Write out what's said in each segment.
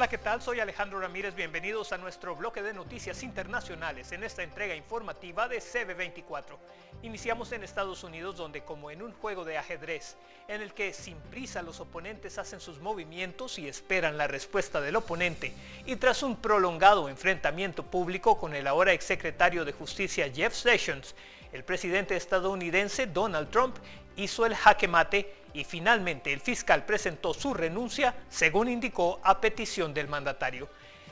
Hola, ¿qué tal? Soy Alejandro Ramírez. Bienvenidos a nuestro bloque de noticias internacionales en esta entrega informativa de CB24. Iniciamos en Estados Unidos donde como en un juego de ajedrez en el que sin prisa los oponentes hacen sus movimientos y esperan la respuesta del oponente y tras un prolongado enfrentamiento público con el ahora exsecretario de Justicia Jeff Sessions, el presidente estadounidense Donald Trump hizo el jaque mate y finalmente el fiscal presentó su renuncia, según indicó a petición del mandatario.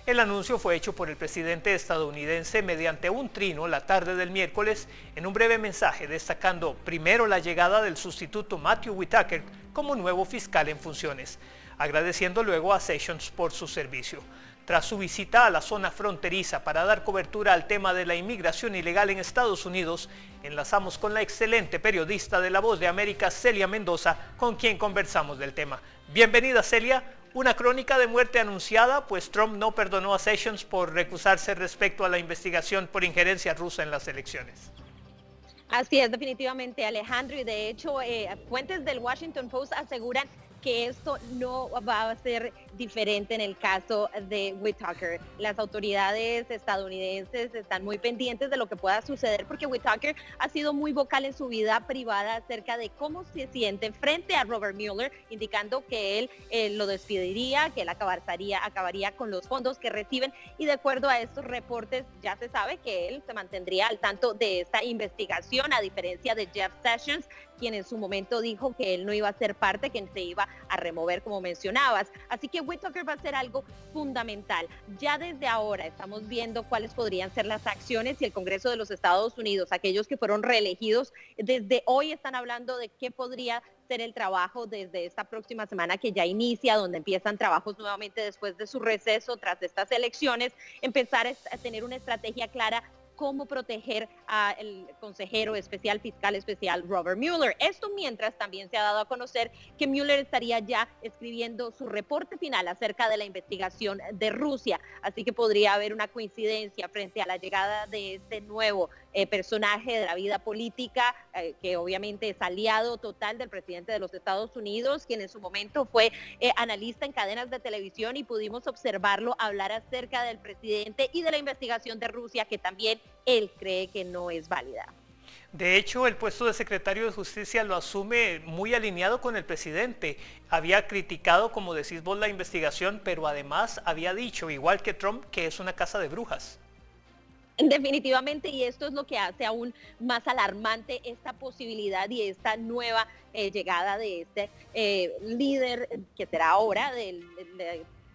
El anuncio fue hecho por el presidente estadounidense mediante un trino la tarde del miércoles en un breve mensaje destacando primero la llegada del sustituto Matthew Whitaker como nuevo fiscal en funciones, agradeciendo luego a Sessions por su servicio. Tras su visita a la zona fronteriza para dar cobertura al tema de la inmigración ilegal en Estados Unidos, enlazamos con la excelente periodista de La Voz de América, Celia Mendoza, con quien conversamos del tema. Bienvenida Celia, una crónica de muerte anunciada, pues Trump no perdonó a Sessions por recusarse respecto a la investigación por injerencia rusa en las elecciones. Así es, definitivamente Alejandro, y de hecho eh, fuentes del Washington Post aseguran que esto no va a ser diferente en el caso de Whitaker. Las autoridades estadounidenses están muy pendientes de lo que pueda suceder porque Whitaker ha sido muy vocal en su vida privada acerca de cómo se siente frente a Robert Mueller, indicando que él eh, lo despediría, que él acabaría, acabaría con los fondos que reciben y de acuerdo a estos reportes ya se sabe que él se mantendría al tanto de esta investigación a diferencia de Jeff Sessions, quien en su momento dijo que él no iba a ser parte, que se iba a remover como mencionabas. Así que Whitaker va a ser algo fundamental. Ya desde ahora estamos viendo cuáles podrían ser las acciones y el Congreso de los Estados Unidos, aquellos que fueron reelegidos, desde hoy están hablando de qué podría ser el trabajo desde esta próxima semana que ya inicia, donde empiezan trabajos nuevamente después de su receso tras estas elecciones, empezar a tener una estrategia clara cómo proteger al consejero especial, fiscal especial Robert Mueller. Esto mientras también se ha dado a conocer que Mueller estaría ya escribiendo su reporte final acerca de la investigación de Rusia. Así que podría haber una coincidencia frente a la llegada de este nuevo eh, personaje de la vida política, eh, que obviamente es aliado total del presidente de los Estados Unidos, quien en su momento fue eh, analista en cadenas de televisión y pudimos observarlo hablar acerca del presidente y de la investigación de Rusia, que también él cree que no es válida. De hecho, el puesto de secretario de Justicia lo asume muy alineado con el presidente. Había criticado, como decís vos, la investigación, pero además había dicho, igual que Trump, que es una casa de brujas. Definitivamente, y esto es lo que hace aún más alarmante esta posibilidad y esta nueva eh, llegada de este eh, líder que será ahora del,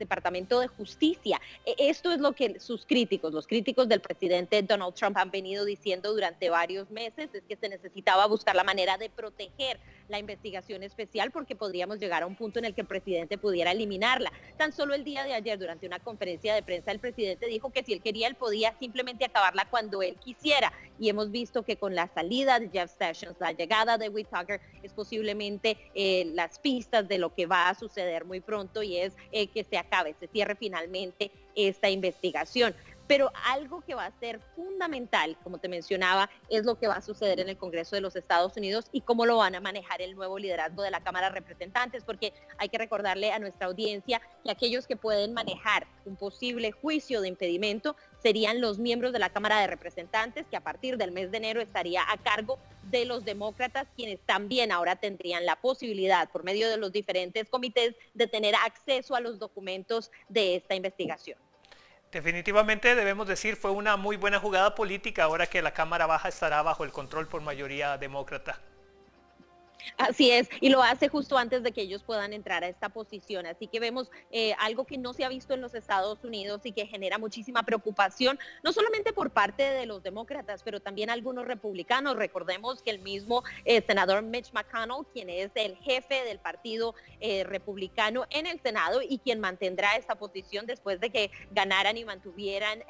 Departamento de Justicia. E, esto es lo que sus críticos, los críticos del presidente Donald Trump han venido diciendo durante varios meses, es que se necesitaba buscar la manera de proteger la investigación especial porque podríamos llegar a un punto en el que el presidente pudiera eliminarla. Tan solo el día de ayer, durante una conferencia de prensa, el presidente dijo que si él quería, él podía simplemente acabarla cuando él quisiera. Y hemos visto que con la salida de Jeff Sessions, la llegada de Whitaker, es posiblemente eh, las pistas de lo que va a suceder muy pronto y es eh, que se acabe, se cierre finalmente esta investigación. Pero algo que va a ser fundamental, como te mencionaba, es lo que va a suceder en el Congreso de los Estados Unidos y cómo lo van a manejar el nuevo liderazgo de la Cámara de Representantes, porque hay que recordarle a nuestra audiencia que aquellos que pueden manejar un posible juicio de impedimento serían los miembros de la Cámara de Representantes, que a partir del mes de enero estaría a cargo de los demócratas, quienes también ahora tendrían la posibilidad, por medio de los diferentes comités, de tener acceso a los documentos de esta investigación. Definitivamente debemos decir fue una muy buena jugada política ahora que la Cámara Baja estará bajo el control por mayoría demócrata. Así es, y lo hace justo antes de que ellos puedan entrar a esta posición. Así que vemos eh, algo que no se ha visto en los Estados Unidos y que genera muchísima preocupación, no solamente por parte de los demócratas, pero también algunos republicanos. Recordemos que el mismo eh, senador Mitch McConnell, quien es el jefe del partido eh, republicano en el Senado y quien mantendrá esta posición después de que ganaran y mantuvieran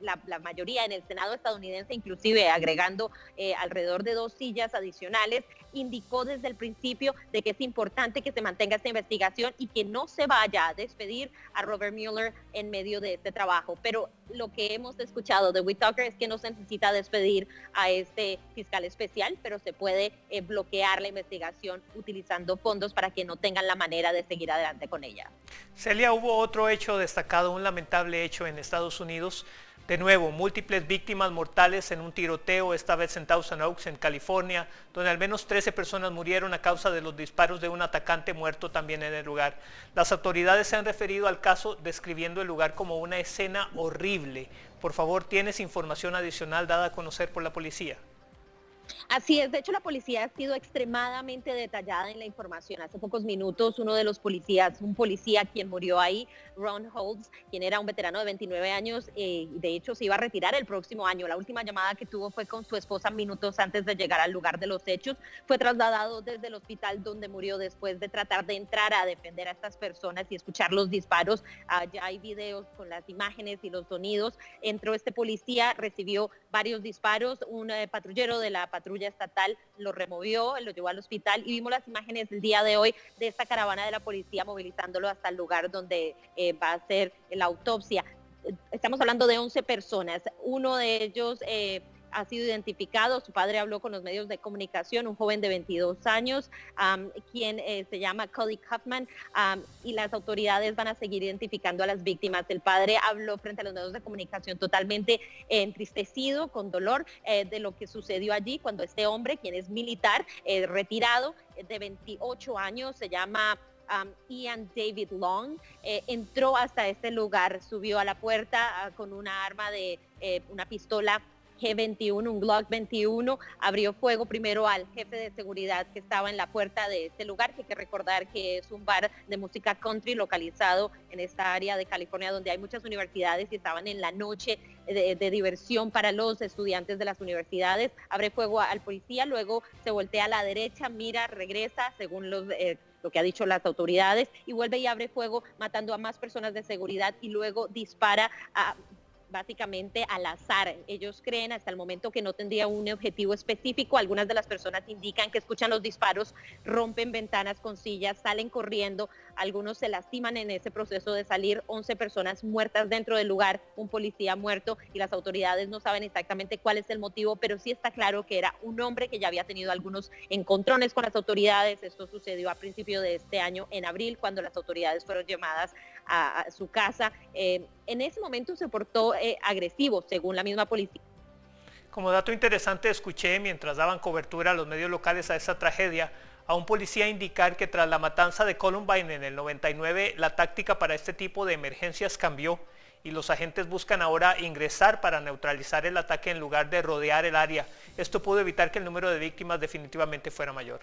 la, la, mayoría en el Senado estadounidense, inclusive agregando alrededor de dos sillas adicionales, indicó desde el principio de que es importante que se mantenga esta investigación y que no se vaya a despedir a Robert Mueller en medio de este trabajo. Pero lo que hemos escuchado de Whitaker es que no se necesita despedir a este fiscal especial, pero se puede eh, bloquear la investigación utilizando fondos para que no tengan la manera de seguir adelante con ella. Celia, hubo otro hecho destacado, un lamentable hecho en Estados Unidos de nuevo, múltiples víctimas mortales en un tiroteo, esta vez en Thousand Oaks, en California, donde al menos 13 personas murieron a causa de los disparos de un atacante muerto también en el lugar. Las autoridades se han referido al caso describiendo el lugar como una escena horrible. Por favor, ¿tienes información adicional dada a conocer por la policía? Así es, de hecho la policía ha sido extremadamente detallada en la información. Hace pocos minutos uno de los policías, un policía quien murió ahí, Ron Holtz, quien era un veterano de 29 años, eh, de hecho se iba a retirar el próximo año. La última llamada que tuvo fue con su esposa minutos antes de llegar al lugar de los hechos. Fue trasladado desde el hospital donde murió después de tratar de entrar a defender a estas personas y escuchar los disparos. hay videos con las imágenes y los sonidos. Entró este policía, recibió varios disparos, un eh, patrullero de la patrulla estatal lo removió, lo llevó al hospital y vimos las imágenes del día de hoy de esta caravana de la policía movilizándolo hasta el lugar donde eh, va a ser la autopsia. Estamos hablando de 11 personas. Uno de ellos eh, ha sido identificado. Su padre habló con los medios de comunicación, un joven de 22 años, quien eh, se llama Cody Kaufman, y las autoridades van a seguir identificando a las víctimas. El padre habló frente a los medios de comunicación totalmente entristecido, con dolor eh, de lo que sucedió allí cuando este hombre, quien es militar, eh, retirado de 28 años, se llama Ian David Long, entró hasta este lugar, subió a la puerta ah, con una arma de una pistola G21, un Glock 21, abrió fuego primero al jefe de seguridad que estaba en la puerta de este lugar, que hay que recordar que es un bar de música country localizado en esta área de California donde hay muchas universidades y estaban en la noche de, diversión para los estudiantes de las universidades. Abre fuego al policía, luego se voltea a la derecha, mira, regresa, según. Eh, lo que ha dicho las autoridades, y vuelve y abre fuego matando a más personas de seguridad y luego dispara a básicamente al azar. Ellos creen hasta el momento que no tendría un objetivo específico. Algunas de las personas indican que escuchan los disparos, rompen ventanas con sillas, salen corriendo. Algunos se lastiman en ese proceso de salir. 11 personas muertas dentro del lugar, un policía muerto y las autoridades no saben exactamente cuál es el motivo, pero sí está claro que era un hombre que ya había tenido algunos encontrones con las autoridades. Esto sucedió a principio de este año, en abril, cuando las autoridades fueron llamadas a, su casa. Eh, en ese momento se portó eh, agresivo, según la misma policía. Como dato interesante, escuché mientras daban cobertura a los medios locales a esa tragedia, a un policía indicar que tras la matanza de Columbine en el 99, la táctica para este tipo de emergencias cambió y los agentes buscan ahora ingresar para neutralizar el ataque en lugar de rodear el área. Esto pudo evitar que el número de víctimas definitivamente fuera mayor.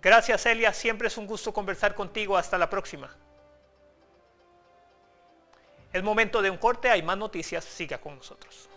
Gracias Elia, siempre es un gusto conversar contigo. Hasta la próxima. Es momento de un corte, hay más noticias, siga con nosotros.